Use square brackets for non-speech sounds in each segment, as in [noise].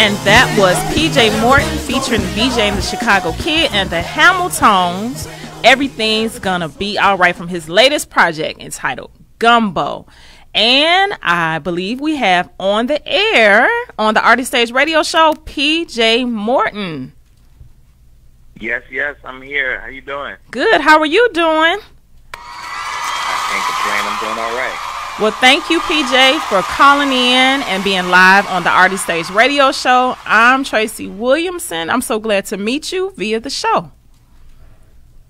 And that was PJ Morton featuring BJ and the Chicago Kid and the Hamiltons. Everything's gonna be alright from his latest project entitled Gumbo. And I believe we have on the air on the Artist Stage radio show PJ Morton. Yes, yes, I'm here. How you doing? Good. How are you doing? I can't complain. I'm doing all right. Well, thank you, PJ, for calling in and being live on the Artist Stage radio show. I'm Tracy Williamson. I'm so glad to meet you via the show.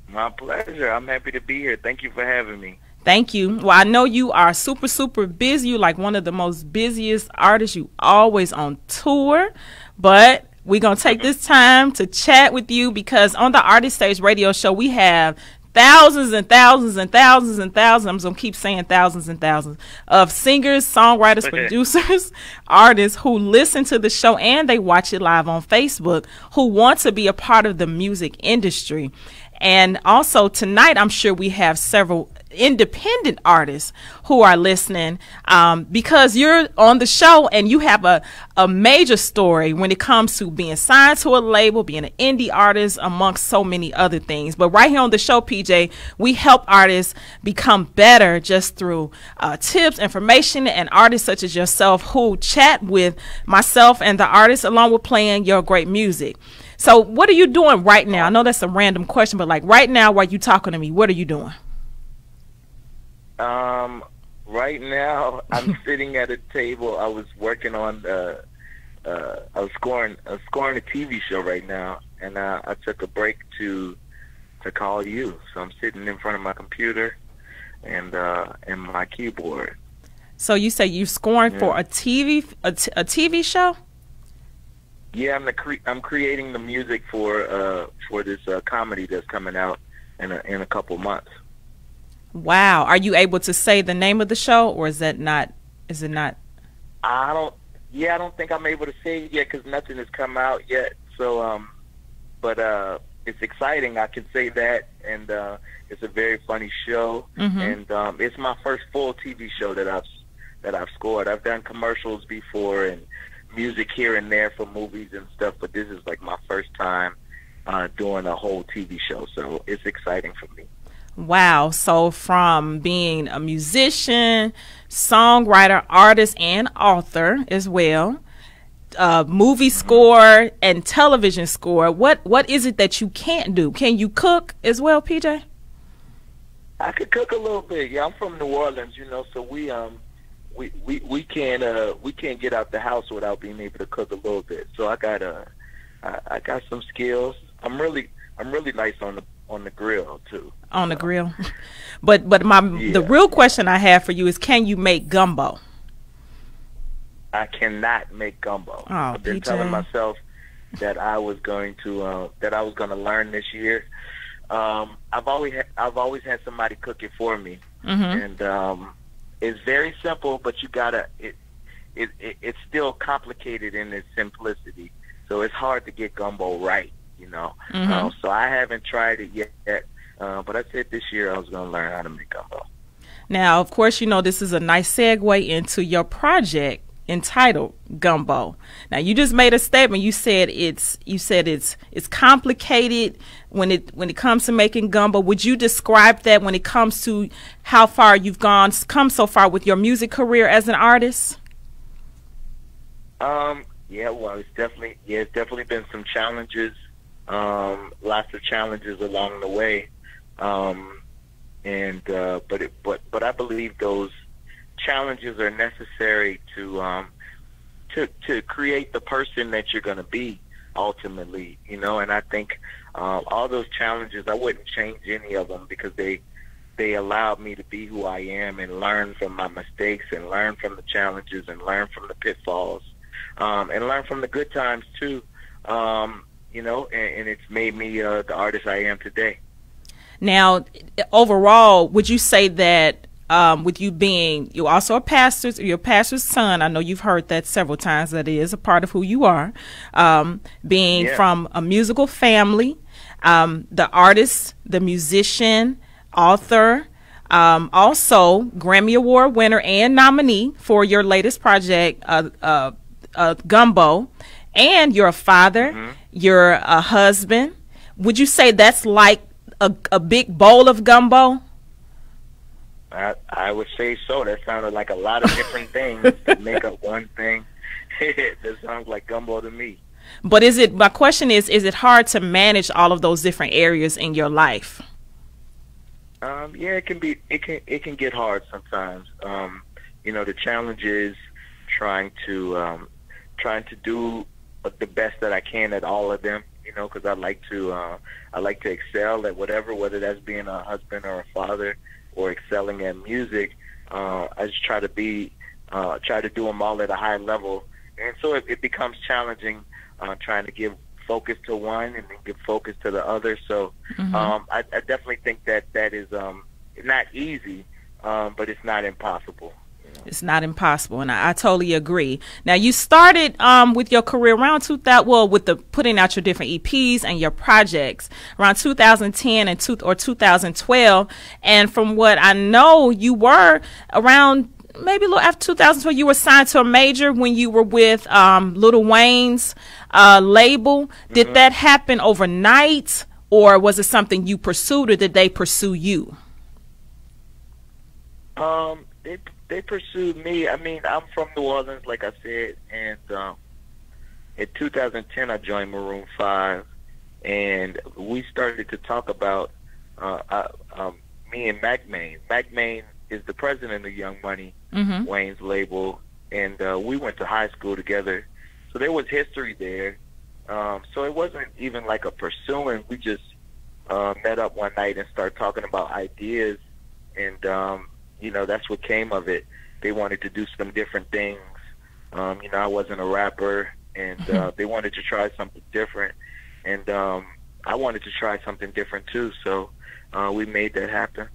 My pleasure. I'm happy to be here. Thank you for having me. Thank you. Well, I know you are super, super busy. You're like one of the most busiest artists. You always on tour, but we're gonna take [laughs] this time to chat with you because on the Artist Stage radio show we have thousands and thousands and thousands and thousands. I'm just gonna keep saying thousands and thousands of singers, songwriters, producers, [laughs] artists who listen to the show and they watch it live on Facebook who want to be a part of the music industry. And also tonight, I'm sure we have several independent artists who are listening um, because you're on the show and you have a, a major story when it comes to being signed to a label, being an indie artist, amongst so many other things. But right here on the show, PJ, we help artists become better just through uh, tips, information, and artists such as yourself who chat with myself and the artists along with playing your great music. So, what are you doing right now? I know that's a random question, but like right now, while you talking to me, what are you doing? Um, right now [laughs] I'm sitting at a table. I was working on the. Uh, I was scoring. I was scoring a TV show right now, and uh, I took a break to to call you. So I'm sitting in front of my computer and uh, and my keyboard. So you say you're scoring yeah. for a TV a, t- a TV show? Yeah, I'm the cre- I'm creating the music for uh for this uh, comedy that's coming out in a in a couple months. Wow. Are you able to say the name of the show, or is that not? Is it not? I don't. Yeah, I don't think I'm able to say it yet because nothing has come out yet. So, um, but uh, it's exciting. I can say that, and uh, it's a very funny show, mm-hmm. and um, it's my first full TV show that I've that I've scored. I've done commercials before and music here and there for movies and stuff, but this is like my first time uh, doing a whole TV show, so it's exciting for me. Wow. So, from being a musician, songwriter, artist, and author as well, uh, movie mm-hmm. score and television score, what, what is it that you can't do? Can you cook as well, PJ? I could cook a little bit. Yeah, I'm from New Orleans, you know, so we um we we we can't uh we can't get out the house without being able to cook a little bit. So I got uh I, I got some skills. I'm really I'm really nice on the on the grill too. On the grill, [laughs] but but my yeah. the real question I have for you is, can you make gumbo? I cannot make gumbo. Oh, I've been PJ. telling myself that I was going to uh, that I was going to learn this year. Um, I've always ha- I've always had somebody cook it for me, mm-hmm. and um, it's very simple, but you gotta it, it, it it's still complicated in its simplicity. So it's hard to get gumbo right you know. Mm-hmm. Um, so I haven't tried it yet, uh, but I said this year I was going to learn how to make gumbo. Now, of course, you know this is a nice segue into your project entitled Gumbo. Now, you just made a statement. You said it's you said it's it's complicated when it when it comes to making gumbo. Would you describe that when it comes to how far you've gone come so far with your music career as an artist? Um, yeah, well, it's definitely yeah, it's definitely been some challenges um, lots of challenges along the way, um, and uh, but it, but but I believe those challenges are necessary to um, to to create the person that you're going to be ultimately, you know. And I think uh, all those challenges, I wouldn't change any of them because they they allowed me to be who I am and learn from my mistakes and learn from the challenges and learn from the pitfalls um, and learn from the good times too. Um, you know, and, and it's made me uh, the artist I am today. Now, overall, would you say that um, with you being you're also a pastor, you're pastor's son. I know you've heard that several times. That is a part of who you are. Um, being yeah. from a musical family, um, the artist, the musician, author, um, also Grammy Award winner and nominee for your latest project, uh, uh, uh, Gumbo, and you're a father, Mm-hmm. you're a husband. Would you say that's like a, a big bowl of gumbo? I, I would say so. That sounded like a lot of different [laughs] things to make up one thing. [laughs] that sounds like gumbo to me. But is it my question is is it hard to manage all of those different areas in your life? Um, yeah, it can be. It can. It can get hard sometimes. Um, you know, the challenge is trying to um, trying to do the best that I can at all of them. You know, because I like to. Uh, I like to excel at whatever, whether that's being a husband or a father, or excelling at music. Uh, I just try to be. Uh, try to do them all at a high level, and so it, it becomes challenging uh, trying to give focus to one and then give focus to the other. So um, I, I definitely think that that is um, not easy, um, but it's not impossible. It's not impossible, and I, I totally agree. Now, you started um, with your career around 2000, well, with the putting out your different EPs and your projects around 2010 and two, or 2012. And from what I know, you were around maybe a little after 2012. You were signed to a major when you were with um, Lil Wayne's uh, label. Did that happen overnight, or was it something you pursued, or did they pursue you? Um, they they pursued me. I mean, I'm from New Orleans, like I said, and um, in 2010 I joined Maroon Five, and we started to talk about uh, uh, um, me and Mack Maine. Mack Maine is the president of Young Money, Mm-hmm. Wayne's label, and uh, we went to high school together. So there was history there. Um, so it wasn't even like a pursuing. We just uh, met up one night and started talking about ideas, and um, you know that's what came of it. They wanted to do some different things. Um, you know, I wasn't a rapper, and uh, [laughs] they wanted to try something different, and um, I wanted to try something different too. So uh, we made that happen.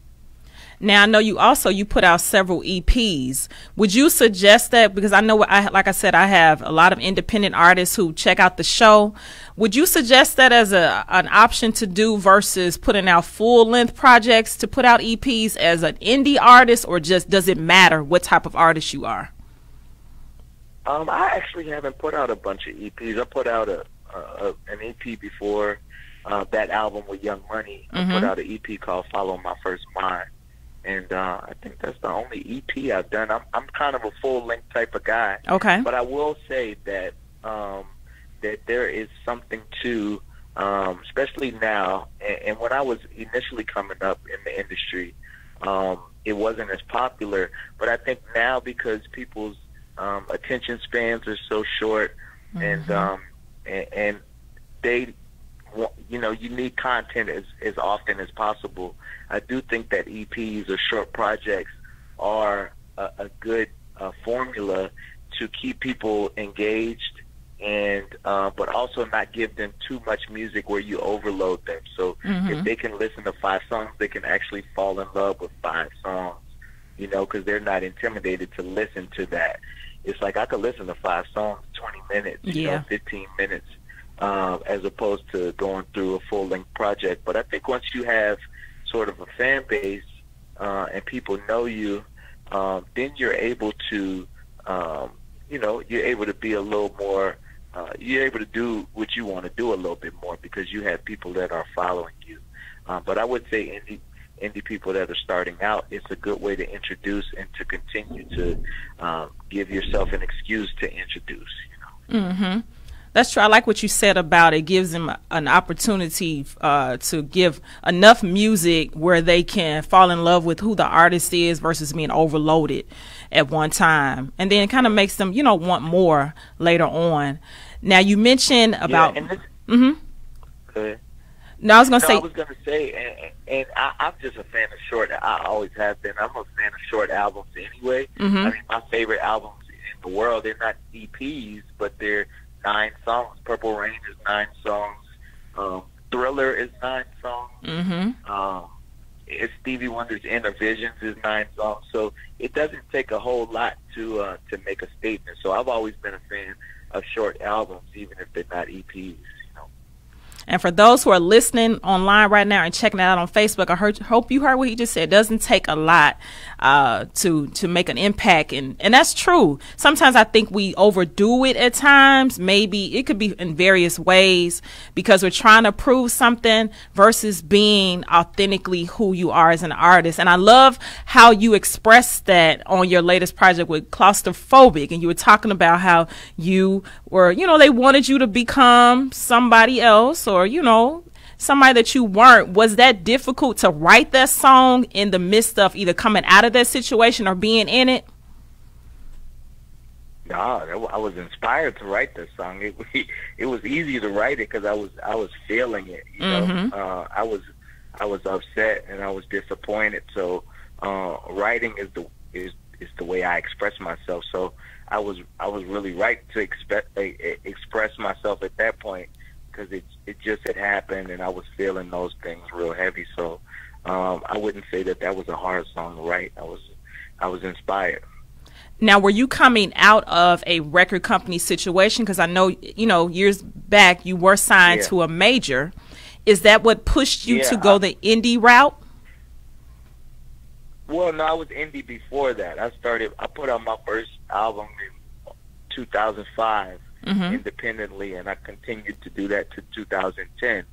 Now I know you also you put out several EPs. Would you suggest that because I know I like I said I have a lot of independent artists who check out the show. Would you suggest that as a an option to do versus putting out full length projects to put out EPs as an indie artist or just does it matter what type of artist you are? Um, I actually haven't put out a bunch of EPs. I put out a, a, an EP before uh, that album with Young Money. I put Mhm. out an EP called Follow My First Mind, and uh, I think that's the only EP I've done. I'm I'm kind of a full length type of guy, Okay. but I will say that um, that there is something to, um, especially now, and, and when I was initially coming up in the industry, um, it wasn't as popular. But I think now because people's um, attention spans are so short, and um, and, and they, you know, you need content as as often as possible. I do think that EPs or short projects are a, a good uh, formula to keep people engaged and uh, but also not give them too much music where you overload them. So if they can listen to five songs, they can actually fall in love with five songs. You know, because they're not intimidated to listen to that. It's like I could listen to five songs, twenty minutes, you Yeah. know, fifteen minutes, um, as opposed to going through a full length project. But I think once you have sort of a fan base uh, and people know you, um, then you're able to, um, you know, you're able to be a little more. Uh, you're able to do what you want to do a little bit more because you have people that are following you. Um, but I would say indie indie people that are starting out, it's a good way to introduce and to continue to um, give yourself an excuse to introduce. You know. Mm-hmm. That's true. I like what you said about it. Gives them an opportunity uh, to give enough music where they can fall in love with who the artist is versus being overloaded at one time, and then it kind of makes them, you know, want more later on. Now you mentioned about. yeah, mm-hmm. go ahead. No, I was gonna No, say. I was going to say, and, and I, I'm just a fan of short. I always have been. I'm a fan of short albums anyway. Mhm. I mean, my favorite albums in the world, they're not EPs, but they're nine songs. Purple Rain is nine songs. Um, Thriller is nine songs. mm-hmm. Um, it's Stevie Wonder's Innervisions is nine songs. So it doesn't take a whole lot to uh, to make a statement. So I've always been a fan of short albums, even if they're not EPs. And for those who are listening online right now and checking it out on Facebook, I heard, hope you heard what he just said. It doesn't take a lot uh, to to make an impact, and and that's true. Sometimes I think we overdo it at times. Maybe it could be in various ways because we're trying to prove something versus being authentically who you are as an artist. And I love how you expressed that on your latest project with claustrophobic, and you were talking about how you were, you know, they wanted you to become somebody else, you know, somebody that you weren't, was that difficult to write that song in the midst of either coming out of that situation or being in it? No, I was inspired to write this song. It [laughs] it was easy to write it because I was I was feeling it. You mm-hmm. know, uh, I was I was upset and I was disappointed. So uh, writing is the is is the way I express myself. So I was I was really right to expect uh, express myself at that point because it it just had happened and I was feeling those things real heavy. So um, I wouldn't say that that was a hard song to write. I was I was inspired. Now, were you coming out of a record company situation? Because I know you know years back you were signed yeah. to a major. Is that what pushed you yeah, to go I, the indie route? Well, no, I was indie before that. I started. I put out my first album in 2005 mm-hmm. independently, and I continued to do that to 2010.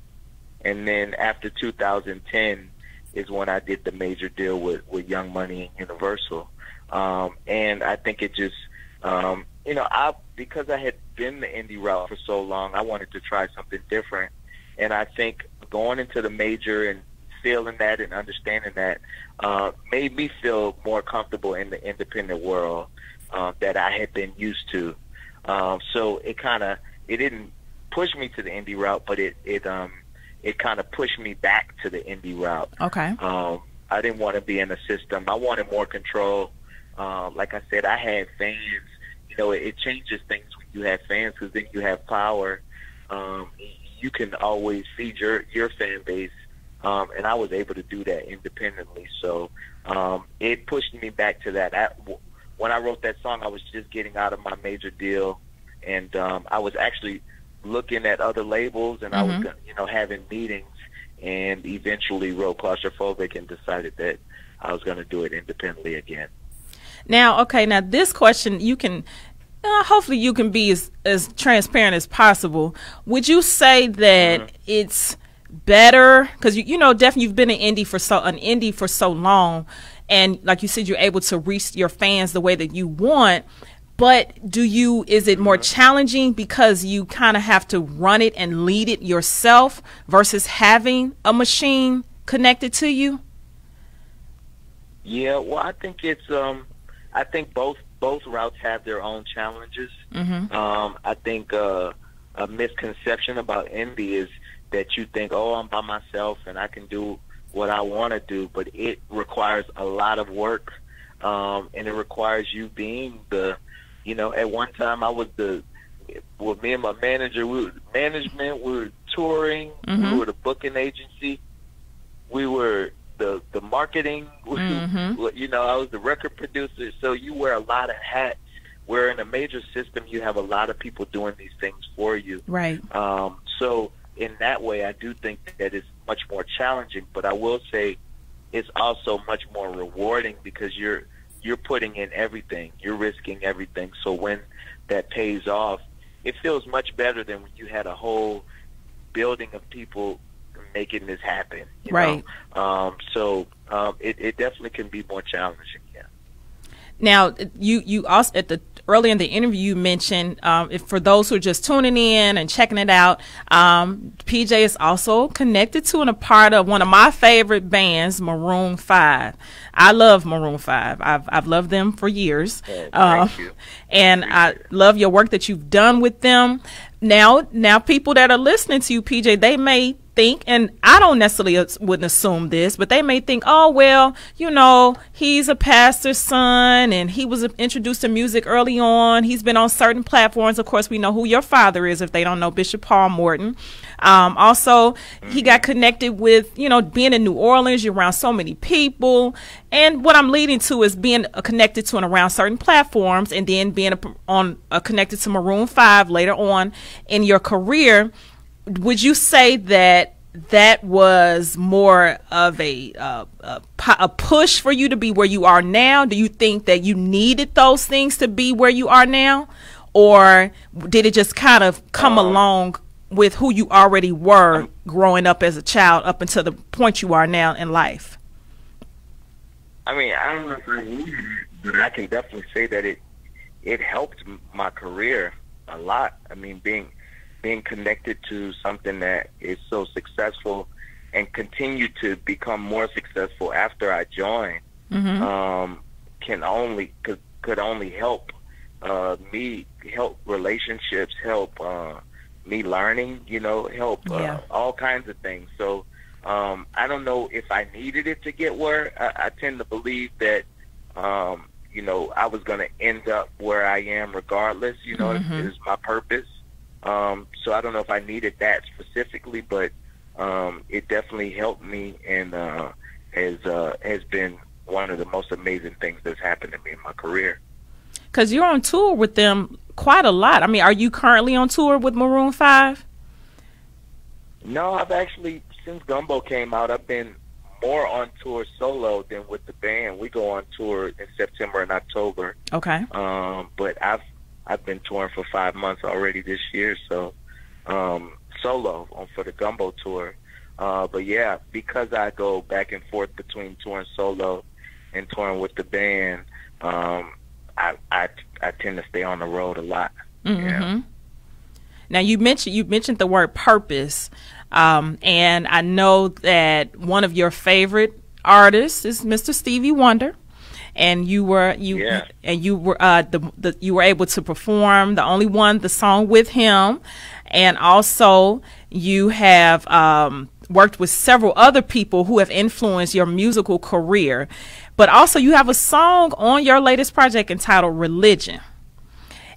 And then after 2010 is when I did the major deal with with Young Money and Universal. Um, and I think it just, um, you know, I because I had been the indie route for so long, I wanted to try something different. And I think going into the major and feeling that and understanding that uh, made me feel more comfortable in the independent world uh, that I had been used to. Um, so it kind of it didn't push me to the indie route, but it it um it kind of pushed me back to the indie route. Okay. Um, I didn't want to be in the system. I wanted more control. Um, like I said, I had fans. You know, it, it changes things when you have fans because then you have power. Um, you can always feed your your fan base, um, and I was able to do that independently. So um, it pushed me back to that. I, when I wrote that song, I was just getting out of my major deal, and um, I was actually looking at other labels, and mm-hmm. I was mm-hmm. you know having meetings, and eventually wrote claustrophobic and decided that I was going to do it independently again. Now, okay, now this question you can. Uh, hopefully, you can be as, as transparent as possible. Would you say that mm-hmm. it's better because you, you know definitely you've been an indie for so an indie for so long and like you said you're able to reach your fans the way that you want. But do you is it more challenging because you kind of have to run it and lead it yourself versus having a machine connected to you? Yeah well i think it's um i think both both routes have their own challenges. Mm-hmm. um i think uh a misconception about indie is that you think oh i'm by myself and i can do what I want to do, but it requires a lot of work, um, and it requires you being the, you know, at one time I was the, with me and my manager, we were management, we were touring, mm-hmm. we were the booking agency, we were the the marketing, [laughs] mm-hmm. you know, I was the record producer, so you wear a lot of hats. Where in a major system, you have a lot of people doing these things for you. Right. Um, so in that way, I do think that it's much more challenging. But I will say, it's also much more rewarding because you're you're putting in everything, you're risking everything. So when that pays off, it feels much better than when you had a whole building of people making this happen. right. Um, so um, it, it definitely can be more challenging. Yeah. Now you you also at the earlier in the interview you mentioned um, if for those who are just tuning in and checking it out, um, PJ is also connected to and a part of one of my favorite bands, Maroon Five. I love Maroon Five. I've I've loved them for years, uh, and I love your work that you've done with them. Now, now people that are listening to you, PJ, they may think, and I don't necessarily wouldn't assume this, but they may think, oh, well, you know, he's a pastor's son and he was introduced to music early on. He's been on certain platforms. Of course, we know who your father is if they don't know Bishop Paul Morton. Um, also, he got connected with, you know, being in New Orleans, you're around so many people. And what I'm leading to is being connected to and around certain platforms and then being on uh, connected to Maroon 5 later on in your career would you say that that was more of a, uh, a a push for you to be where you are now? Do you think that you needed those things to be where you are now, or did it just kind of come um, along with who you already were growing up as a child up until the point you are now in life? I mean, I don't know if I needed it, but I can definitely say that it it helped my career a lot. I mean, being being connected to something that is so successful and continue to become more successful after I joined mm-hmm. um, can only could could only help uh, me help relationships, help uh, me learning, you know, help uh, yeah. all kinds of things. So um, I don't know if I needed it to get where I, I tend to believe that, um, you know, I was going to end up where I am regardless. You know, mm-hmm. it is my purpose. Um, so I don't know if I needed that specifically, but um, it definitely helped me and uh, has uh, has been one of the most amazing things that's happened to me in my career. Because you're on tour with them quite a lot. I mean, are you currently on tour with Maroon Five? No, I've actually since Gumbo came out, I've been more on tour solo than with the band. We go on tour in September and October. Okay. Um, but I've I've been touring for five months already this year, so um, solo on for the Gumbo tour. Uh, but yeah, because I go back and forth between touring solo and touring with the band, um, I, I I tend to stay on the road a lot. Mm-hmm. Yeah. Now you mentioned you mentioned the word purpose, um, and I know that one of your favorite artists is Mr. Stevie Wonder, and you were you yeah. and you were uh, the, the you were able to perform the only one the song with him, and also you have um, worked with several other people who have influenced your musical career. But also, you have a song on your latest project entitled Religion.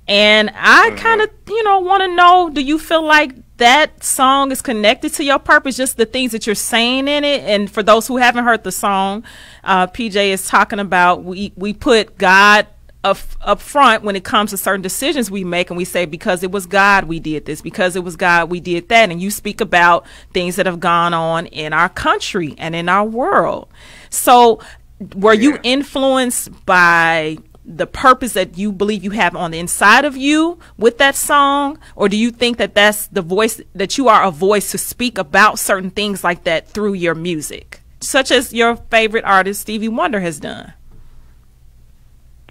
And I mm-hmm. kind of, you know, want to know do you feel like that song is connected to your purpose, just the things that you're saying in it? And for those who haven't heard the song, uh, PJ is talking about we, we put God up, up front when it comes to certain decisions we make and we say because it was god we did this because it was god we did that and you speak about things that have gone on in our country and in our world so were yeah. you influenced by the purpose that you believe you have on the inside of you with that song or do you think that that's the voice that you are a voice to speak about certain things like that through your music such as your favorite artist stevie wonder has done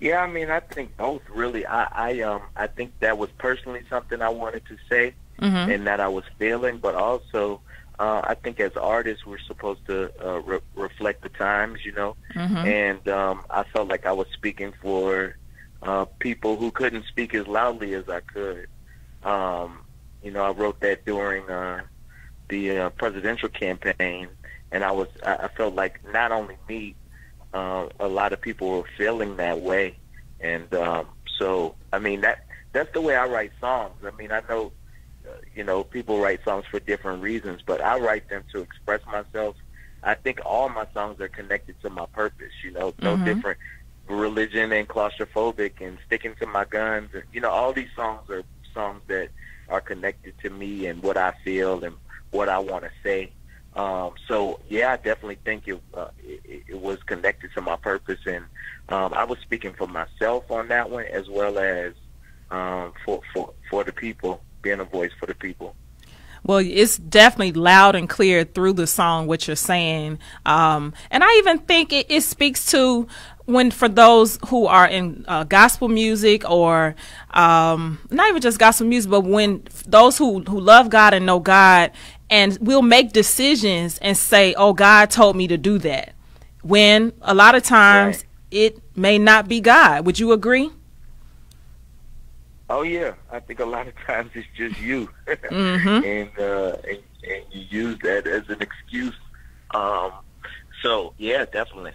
yeah i mean i think both really i i um i think that was personally something i wanted to say mm-hmm. and that i was feeling but also uh, I think as artists we're supposed to uh, re- reflect the times, you know, mm-hmm. and um, I felt like I was speaking for uh, people who couldn't speak as loudly as I could. Um, you know, I wrote that during uh, the uh, presidential campaign, and I was I, I felt like not only me, uh, a lot of people were feeling that way, and um, so I mean that that's the way I write songs. I mean, I know you know, people write songs for different reasons, but I write them to express myself. I think all my songs are connected to my purpose, you know, no mm-hmm. different religion and claustrophobic and sticking to my guns and you know, all these songs are songs that are connected to me and what I feel and what I want to say. Um, so yeah, I definitely think it, uh, it it was connected to my purpose, and um, I was speaking for myself on that one as well as um, for for for the people being a voice for the people. Well, it's definitely loud and clear through the song what you're saying, um, and I even think it, it, speaks to when for those who are in uh, gospel music or um, not even just gospel music, but when those who who love God and know God and will make decisions and say, "Oh, God told me to do that," when a lot of times right. it may not be God. Would you agree? Oh yeah, I think a lot of times it's just you, [laughs] mm-hmm. and, uh, and and you use that as an excuse. Um, so yeah, definitely.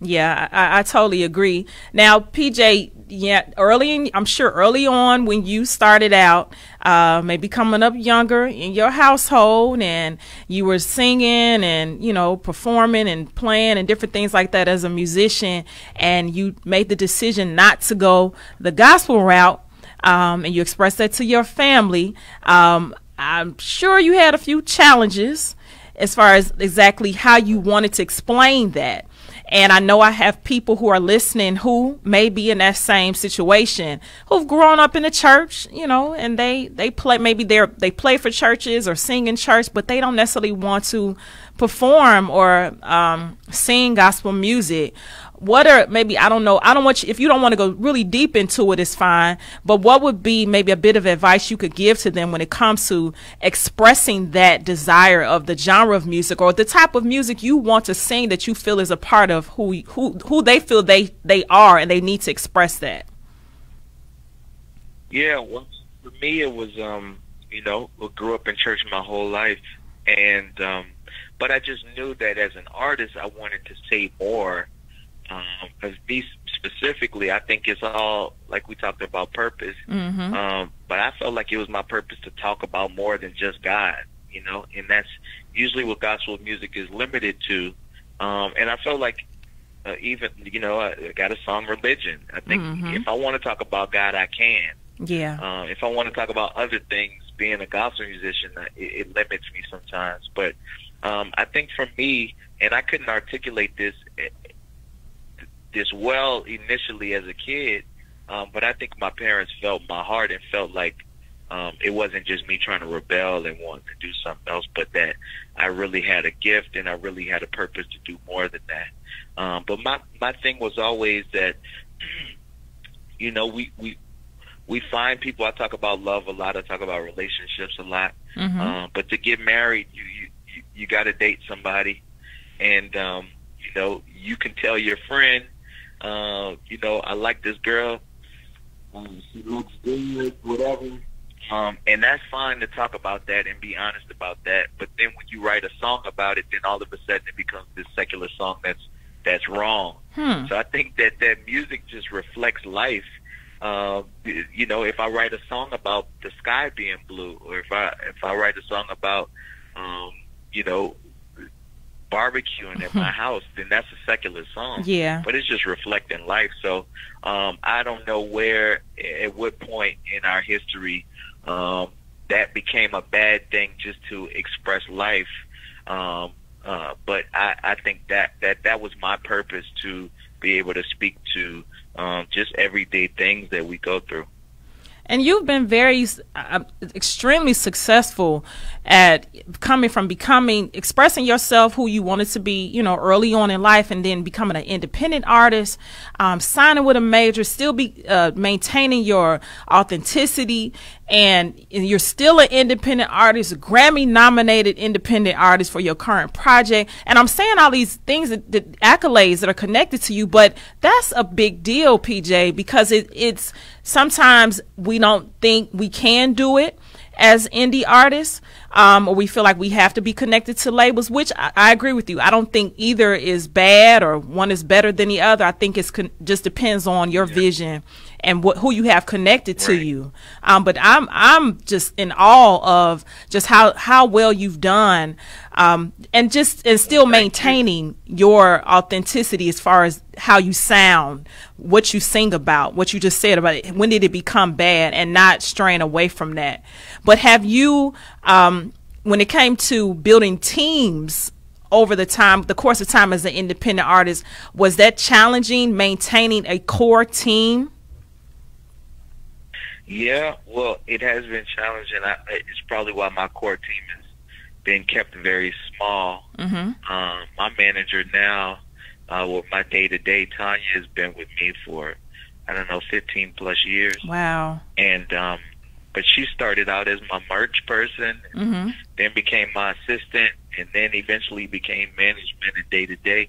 Yeah, I, I, totally agree. Now, PJ, yeah, early, in, I'm sure early on when you started out, uh, maybe coming up younger in your household, and you were singing and you know performing and playing and different things like that as a musician, and you made the decision not to go the gospel route um, and you express that to your family, um, I'm sure you had a few challenges as far as exactly how you wanted to explain that. And I know I have people who are listening who may be in that same situation, who've grown up in the church, you know, and they they play maybe they're they play for churches or sing in church, but they don't necessarily want to perform or um, sing gospel music what are maybe I don't know I don't want you if you don't want to go really deep into it it's fine but what would be maybe a bit of advice you could give to them when it comes to expressing that desire of the genre of music or the type of music you want to sing that you feel is a part of who who who they feel they they are and they need to express that? Yeah well for me it was um you know I grew up in church my whole life and um but I just knew that as an artist I wanted to say more because um, these specifically, I think it's all like we talked about purpose. Mm-hmm. Um, but I felt like it was my purpose to talk about more than just God, you know, and that's usually what gospel music is limited to. Um, and I felt like uh, even you know I got a song religion. I think mm-hmm. if I want to talk about God, I can. Yeah. Uh, if I want to talk about other things, being a gospel musician, uh, it, it limits me sometimes. But um, I think for me, and I couldn't articulate this this well initially as a kid, um, but I think my parents felt my heart and felt like um, it wasn't just me trying to rebel and wanting to do something else, but that I really had a gift and I really had a purpose to do more than that. Um, but my my thing was always that, [clears throat] you know, we we we find people. I talk about love a lot. I talk about relationships a lot. Mm-hmm. Um, but to get married, you you you got to date somebody, and um, you know you can tell your friend uh, you know, I like this girl. Um, she looks good, whatever. Um, and that's fine to talk about that and be honest about that. But then when you write a song about it, then all of a sudden it becomes this secular song that's that's wrong. Hmm. So I think that that music just reflects life. Uh, you know, if I write a song about the sky being blue, or if I if I write a song about, um, you know, barbecuing at my house, then that's a secular song. Yeah. But it's just reflecting life. So um, I don't know where, at what point in our history, um, that became a bad thing just to express life. Um, uh, but I, I think that, that that was my purpose to be able to speak to um, just everyday things that we go through. And you've been very, uh, extremely successful at coming from becoming, expressing yourself who you wanted to be, you know, early on in life, and then becoming an independent artist, um, signing with a major, still be uh, maintaining your authenticity, and you're still an independent artist, Grammy nominated independent artist for your current project. And I'm saying all these things, that, that accolades that are connected to you, but that's a big deal, PJ, because it, it's sometimes we don't think we can do it as indie artists, um, or we feel like we have to be connected to labels, which I, I, agree with you. I don't think either is bad or one is better than the other. I think it con- just depends on your yeah. vision and what who you have connected right. to you. Um, but I'm I'm just in awe of just how how well you've done, um, and just and still maintaining your authenticity as far as how you sound, what you sing about, what you just said about it. When did it become bad, and not straying away from that. But have you, um, when it came to building teams over the time, the course of time as an independent artist, was that challenging maintaining a core team? Yeah, well, it has been challenging. I, it's probably why my core team has been kept very small. Mm-hmm. Um, my manager now, uh, with my day to day, Tanya has been with me for I don't know, fifteen plus years. Wow. And um, but she started out as my merch person, mm-hmm. then became my assistant, and then eventually became management and day to day.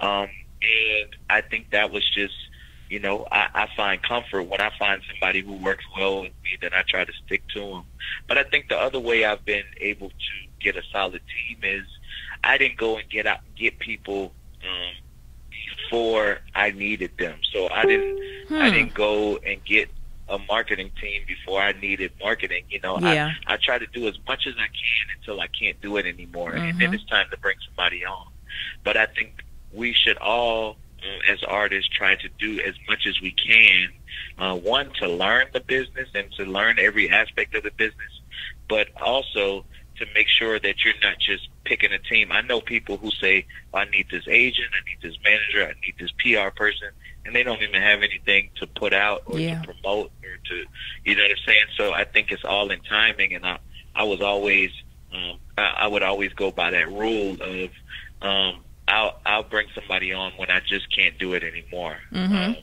Um, and I think that was just you know, I, I find comfort when I find somebody who works well with me, then I try to stick to them. But I think the other way I've been able to get a solid team is I didn't go and get out get people um, before I needed them. So I didn't hmm. I didn't go and get a marketing team before I needed marketing. You know, yeah. I, I try to do as much as I can until I can't do it anymore, mm-hmm. and then mm-hmm. it's time to bring somebody on. But I think we should all as artists try to do as much as we can. Uh, one to learn the business and to learn every aspect of the business, but also to make sure that you're not just picking a team. I know people who say, I need this agent, I need this manager, I need this PR person, and they don't even have anything to put out or yeah. to promote or to, you know what I'm saying? So I think it's all in timing, and I, I was always, um, I, I would always go by that rule of, um, I'll, I'll bring somebody on when I just can't do it anymore. Mm-hmm. Um,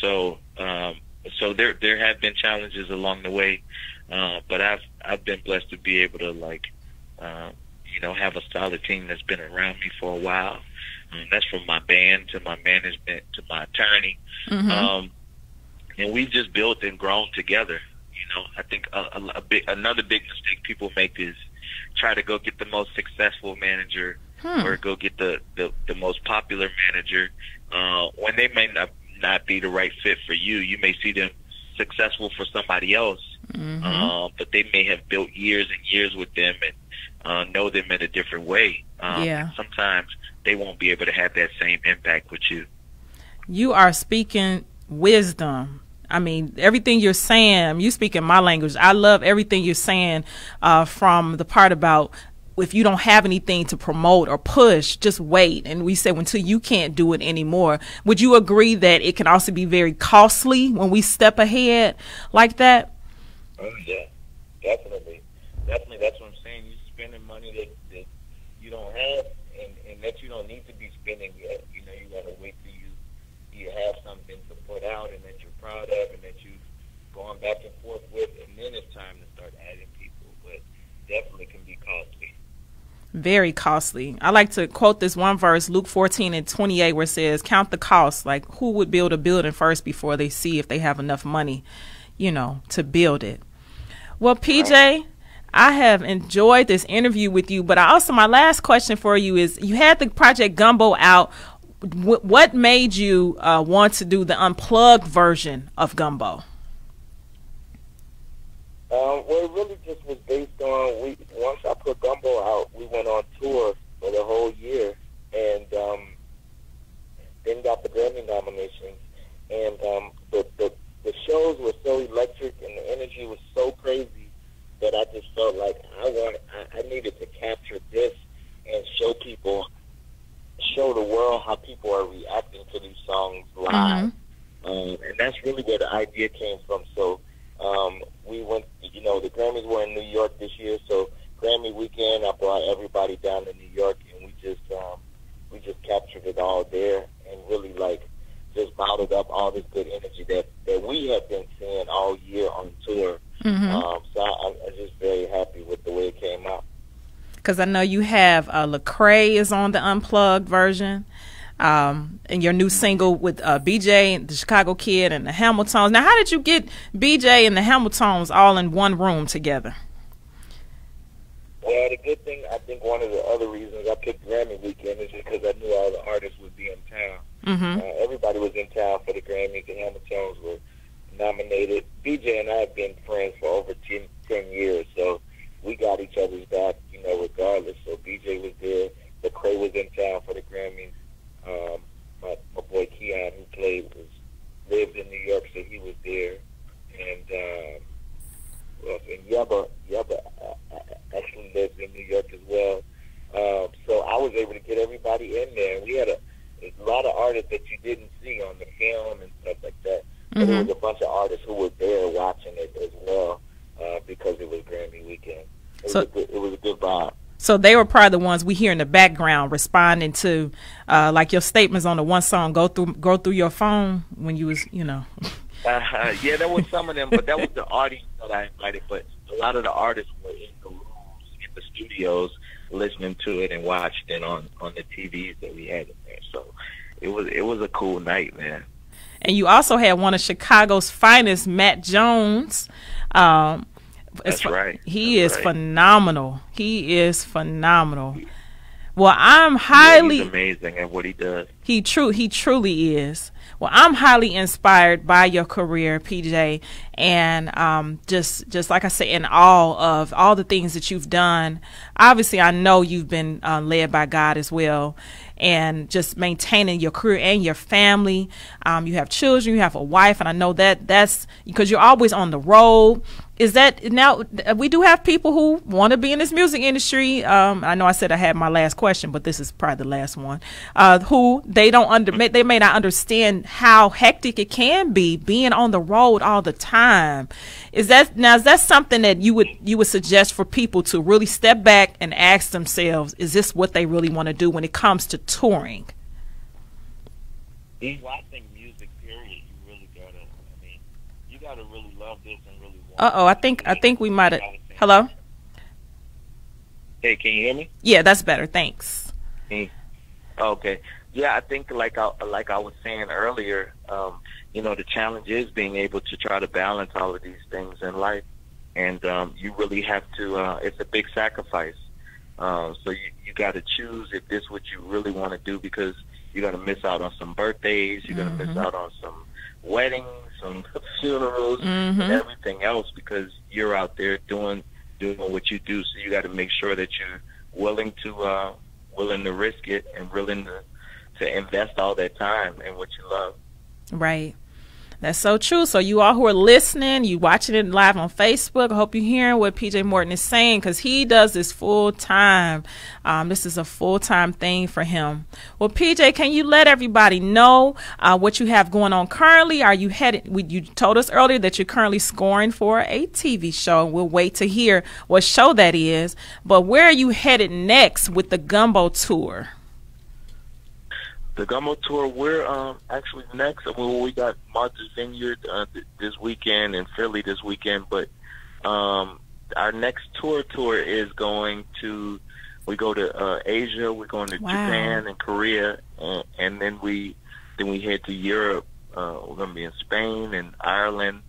so, um, so there, there have been challenges along the way, uh, but I've, I've been blessed to be able to like, um, you know, have a solid team that's been around me for a while. Um, that's from my band to my management to my attorney. Mm-hmm. Um, and we've just built and grown together. You know, I think a, a, a big, another big mistake people make is try to go get the most successful manager hmm. or go get the, the, the most popular manager uh, when they may not, not be the right fit for you. You may see them successful for somebody else, mm-hmm. uh, but they may have built years and years with them and uh, know them in a different way. Um, yeah. Sometimes they won't be able to have that same impact with you. You are speaking wisdom. I mean, everything you're saying, you speak in my language. I love everything you're saying uh, from the part about if you don't have anything to promote or push, just wait. And we said until you can't do it anymore. Would you agree that it can also be very costly when we step ahead like that? Oh, yeah, definitely. Definitely. That's what I'm saying. You're spending money that, that you don't have and, and that you don't need to be spending yet. You know, you got to wait till you, you have something to put out and that you're proud of and that you've gone back and forth with, and then it's time to start adding people. But definitely can be costly very costly. I like to quote this one verse, Luke 14 and 28, where it says, Count the cost. Like, who would build a building first before they see if they have enough money, you know, to build it? Well, PJ, I have enjoyed this interview with you, but I also, my last question for you is you had the project Gumbo out. what made you uh, want to do the unplugged version of Gumbo? Um, well, it really just was based on we. Once I put Gumbo out, we went on tour for the whole year, and um, then got the Grammy nominations. And um, the, the the shows were so electric, and the energy was so crazy that I just felt like I want. I, I needed to capture this and show people, show the world how people are reacting to these songs live. Mm-hmm. Um, and that's really where the idea came from. So um, we went, you know, the Grammys were in New York this year, so Grammy weekend, I brought everybody down to New York, and we just, um, we just captured it all there, and really like just bottled up all this good energy that that we have been seeing all year on tour. Mm-hmm. Um, so I, I'm just very happy with the way it came out. Because I know you have uh, Lecrae is on the unplugged version um, and your new single with uh, BJ, the Chicago Kid, and the Hamiltons. Now, how did you get BJ and the Hamiltons all in one room together? Well, the good thing, I think one of the other reasons I picked Grammy weekend is because I knew all the artists would be in town. Mm-hmm. Uh, everybody was in town for the Grammys. The Hamiltons were nominated. BJ and I have been friends for over 10, 10 years, so we got each other's back, you know, regardless. So BJ was there. Lecrae was in town for the Grammys. Um, my, my boy Keon, who played, was lived in New York, so he was there. And um, well, and Yebba, Yebba uh, uh, actually lives in New York as well. Um, so I was able to get everybody in there. We had a, a lot of artists that you didn't see on the film and stuff like that. Mm-hmm. But there was a bunch of artists who were there watching it as well uh, because it was Grammy weekend. It, so, was a good, it was a good vibe. So they were probably the ones we hear in the background responding to, uh, like your statements on the one song. Go through, go through your phone when you was, you know. [laughs] uh, yeah, there was some of them, but that was the audience that I invited. But a lot of the artists were in the rooms, in the studios, listening to it and watched it on on the TVs that we had in there. So it was it was a cool night, man. And you also had one of Chicago's finest, Matt Jones. Um, that's right. He That's is right. phenomenal. He is phenomenal. Well, I'm highly yeah, amazing at what he does. He true he truly is. Well, I'm highly inspired by your career, PJ, and um, just just like I say, in all of all the things that you've done. Obviously, I know you've been uh, led by God as well, and just maintaining your career and your family. Um, you have children, you have a wife, and I know that that's because you're always on the road is that now we do have people who want to be in this music industry. Um, i know i said i had my last question but this is probably the last one. Uh, who they don't under they may not understand how hectic it can be being on the road all the time. Is that now is that something that you would you would suggest for people to really step back and ask themselves is this what they really want to do when it comes to touring? Well, I think music period you really gotta i mean you gotta really love this and uh oh, I think I think we might have. Hello. Hey, can you hear me? Yeah, that's better. Thanks. Okay. Yeah, I think like I like I was saying earlier, um, you know, the challenge is being able to try to balance all of these things in life, and um, you really have to. Uh, it's a big sacrifice. Uh, so you you got to choose if this is what you really want to do because you're gonna miss out on some birthdays, you're gonna mm-hmm. miss out on some weddings, [laughs] funerals, mm-hmm. and everything else because you're out there doing doing what you do. So you got to make sure that you're willing to uh, willing to risk it and willing to to invest all that time in what you love. Right. That's so true. So you all who are listening, you watching it live on Facebook, I hope you're hearing what PJ Morton is saying because he does this full time. Um, this is a full time thing for him. Well, PJ, can you let everybody know uh, what you have going on currently? Are you headed? You told us earlier that you're currently scoring for a TV show. We'll wait to hear what show that is. But where are you headed next with the Gumbo Tour? The Gumbo tour. We're um, actually next. Well, we got Martha's Vineyard uh, th- this weekend and Philly this weekend, but um, our next tour tour is going to. We go to uh, Asia. We're going to wow. Japan and Korea, and, and then we then we head to Europe. Uh, we're going to be in Spain and Ireland,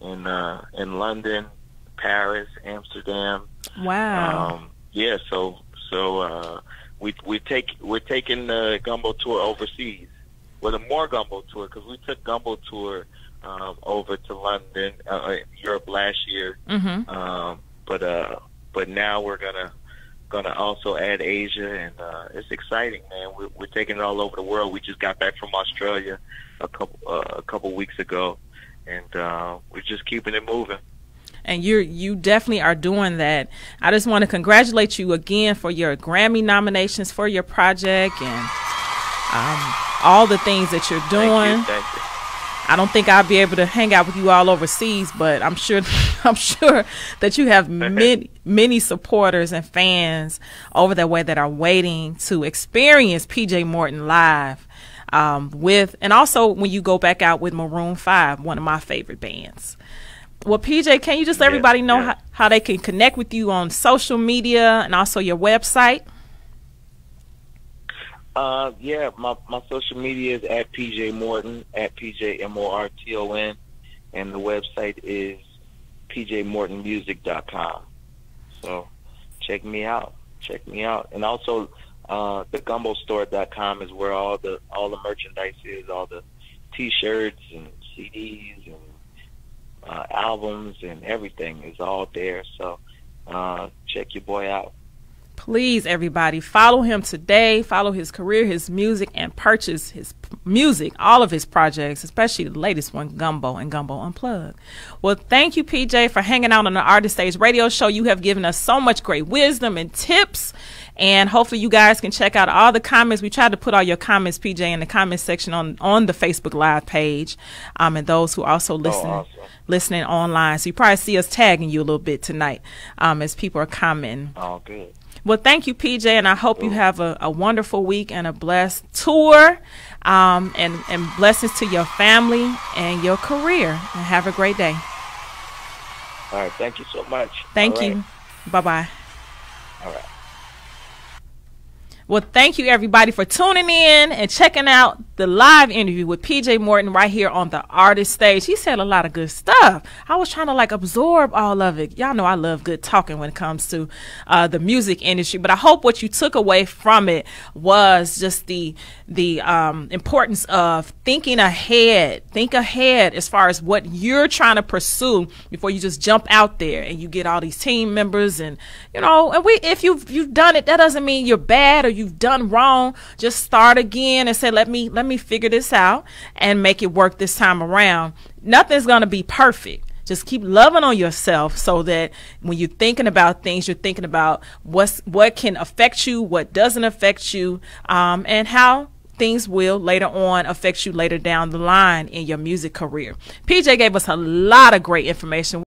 and uh, in London, Paris, Amsterdam. Wow. Um, yeah. So so. Uh, we we take we're taking the gumbo tour overseas. Well, a more gumbo tour because we took gumbo tour um, over to London, uh, Europe last year. Mm-hmm. Um, but uh, but now we're gonna gonna also add Asia, and uh, it's exciting, man. We're, we're taking it all over the world. We just got back from Australia a couple uh, a couple weeks ago, and uh, we're just keeping it moving and you you definitely are doing that. I just want to congratulate you again for your Grammy nominations for your project and um, all the things that you're doing. Thank you, thank you. I don't think I'll be able to hang out with you all overseas, but I'm sure [laughs] I'm sure that you have [laughs] many many supporters and fans over that way that are waiting to experience PJ Morton live. Um, with and also when you go back out with Maroon Five, one of my favorite bands. Well, PJ, can you just let everybody know how, how they can connect with you on social media and also your website? Uh, yeah, my my social media is at PJ Morton at PJ M O R T O N, and the website is pjmortonmusic.com. So check me out. Check me out, and also uh, the gumbostore.com is where all the all the merchandise is, all the T-shirts and CDs and uh, albums and everything is all there. So uh, check your boy out. Please, everybody, follow him today. Follow his career, his music, and purchase his music, all of his projects, especially the latest one, Gumbo and Gumbo Unplugged. Well, thank you, PJ, for hanging out on the Artist Stage radio show. You have given us so much great wisdom and tips and hopefully you guys can check out all the comments. We tried to put all your comments, PJ, in the comment section on, on the Facebook Live page. Um, and those who also listen, oh, awesome. listening online. So you probably see us tagging you a little bit tonight um, as people are commenting. Oh, good. Well, thank you, PJ, and I hope you have a, a wonderful week and a blessed tour, um, and, and blessings to your family and your career. And have a great day. All right. Thank you so much. Thank you. Bye bye. All right. Well, thank you everybody for tuning in and checking out the live interview with PJ Morton right here on the artist stage. He said a lot of good stuff. I was trying to like absorb all of it. Y'all know I love good talking when it comes to uh, the music industry, but I hope what you took away from it was just the the um, importance of thinking ahead. Think ahead as far as what you're trying to pursue before you just jump out there and you get all these team members and you know. And we, if you've you've done it, that doesn't mean you're bad or you've done wrong, just start again and say, let me let me figure this out and make it work this time around. Nothing's gonna be perfect. just keep loving on yourself so that when you're thinking about things, you're thinking about what's what can affect you, what doesn't affect you, um, and how things will later on affect you later down the line in your music career. PJ gave us a lot of great information.